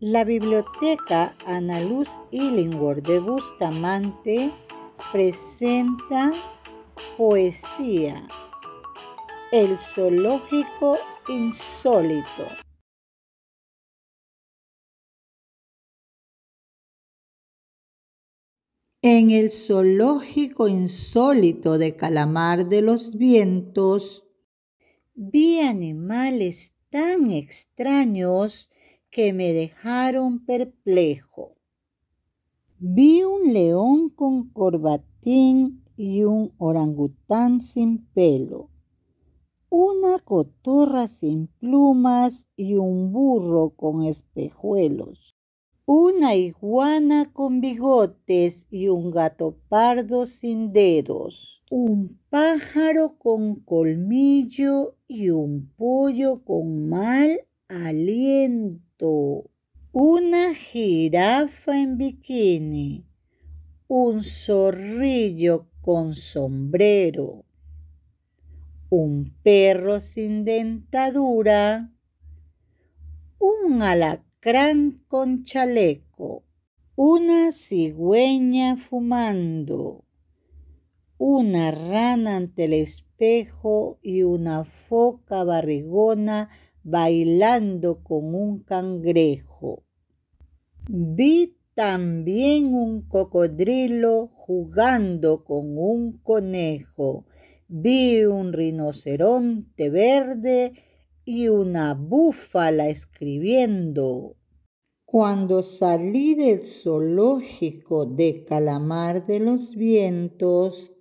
La Biblioteca Ana Luz Illingworth de Bustamante presenta poesía El zoológico insólito. En el zoológico insólito de Calamar de los Vientos, vi animales tan extraños que me dejaron perplejo. Vi un león con corbatín y un orangután sin pelo, una cotorra sin plumas y un burro con espejuelos, una iguana con bigotes y un gato pardo sin dedos, un pájaro con colmillo y un pollo con mal aliento, una jirafa en bikini, un zorrillo con sombrero, un perro sin dentadura, un alacrán con chaleco, una cigüeña fumando, una rana ante el espejo y una foca barrigona bailando con un cangrejo. Vi también un cocodrilo jugando con un conejo. Vi un rinoceronte verde y una búfala escribiendo. Cuando salí del zoológico de Calamar de los Vientos,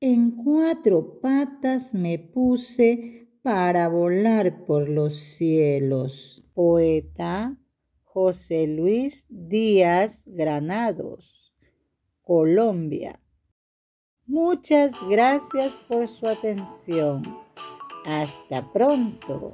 en cuatro patas me puse para volar por los cielos. Poeta José Luis Díaz Granados, Colombia. Muchas gracias por su atención. Hasta pronto.